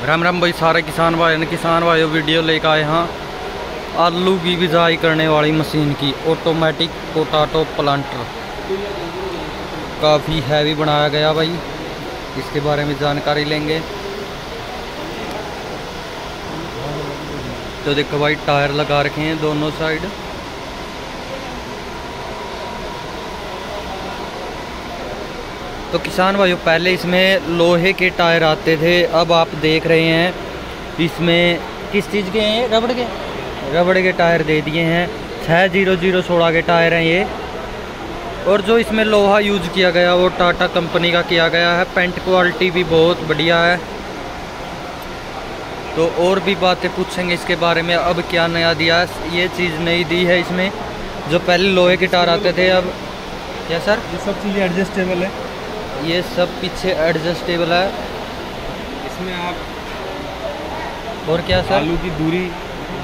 राम राम भाई, सारे किसान भाई ने किसान भाई वीडियो लेकर आए हैं। आलू की बिजाई करने वाली मशीन की ऑटोमेटिक पोटाटो प्लांटर काफ़ी हैवी बनाया गया भाई। इसके बारे में जानकारी लेंगे। तो देखो भाई, टायर लगा रखे हैं दोनों साइड तो किसान भाइयों, पहले इसमें लोहे के टायर आते थे, अब आप देख रहे हैं इसमें किस चीज़ के हैं रबड़ के? रबड़ के टायर दे दिए हैं। छः ज़ीरो ज़ीरो सोलह के टायर हैं ये। और जो इसमें लोहा यूज़ किया गया, वो टाटा कंपनी का किया गया है। पेंट क्वालिटी भी बहुत बढ़िया है। तो और भी बातें पूछेंगे इसके बारे में। अब क्या नया दिया ये चीज़ नई दी है इसमें। जो पहले लोहे के टायर आते थे, अब क्या सर? ये सब चीज़ें एडजस्टेबल है। ये सब पीछे एडजस्टेबल है। इसमें आप और क्या सर आलू की दूरी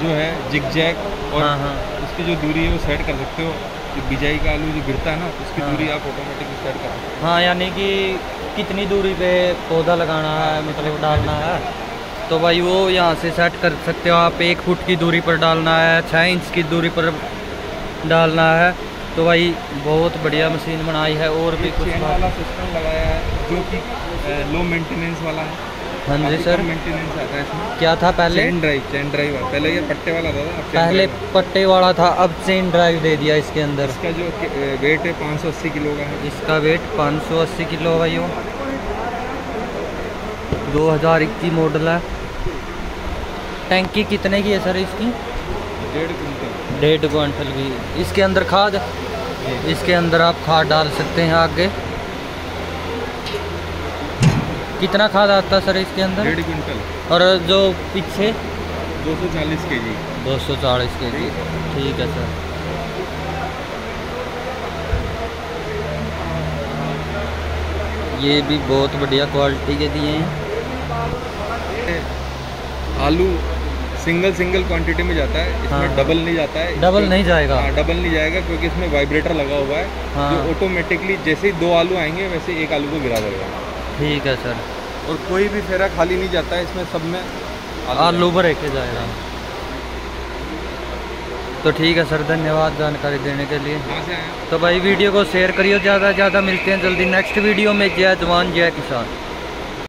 जो है जिग जैक और हाँ हाँ। उसकी जो दूरी है वो सेट कर सकते हो। जो बिजाई का आलू जो गिरता है ना उसकी हाँ। दूरी आप ऑटोमेटिक सेट कर सकते हाँ। यानी कि कितनी दूरी पे पौधा लगाना है मतलब डालना है? तो भाई वो यहाँ से सेट कर सकते हो आप। एक फुट की दूरी पर डालना है छः इंच की दूरी पर डालना है। तो भाई बहुत बढ़िया मशीन बनाई है और भी कुछ वाला सिस्टम लगाया है जो कि लो मेंटेनेंस वाला है। हाँ जी सर मेंटेनेंस आता है इसमें। क्या था पहले? चेन ड्राइव चेन ड्राइव पहले ये पट्टे वाला था अब पहले पट्टे वाला था अब चेन ड्राइव दे दिया इसके अंदर। इसका जो वेट है 580 किलो का है। इसका वेट 580 किलो है हज़ार 2021 मॉडल है। टैंकी कितने की है सर इसकी? डेढ़ क्वांटल। की इसके अंदर खाद? इसके अंदर आप खाद डाल सकते हैं आगे। कितना खाद आता है सर इसके अंदर? डेढ़ कुंटल और जो पीछे? 240 केजी। दो सौ चालीस के जी ठीक है सर। ये भी बहुत बढ़िया क्वालिटी के दिए हैं। आलू सिंगल सिंगल क्वांटिटी में जाता है इसमें हाँ। डबल नहीं जाता है डबल नहीं जाएगा। हाँ डबल नहीं जाएगा क्योंकि इसमें वाइब्रेटर लगा हुआ है हाँ। जो ऑटोमेटिकली जैसे ही दो आलू आएँगे वैसे एक आलू को गिरा देगा। ठीक है सर। और कोई भी फेरा खाली नहीं जाता है इसमें सब में आलू भर के जाएगा। तो ठीक है सर धन्यवाद जानकारी देने के लिए? तो भाई वीडियो को शेयर करिए ज़्यादा से ज़्यादा मिलते हैं जल्दी। नेक्स्ट वीडियो में जय जवान जय किसान।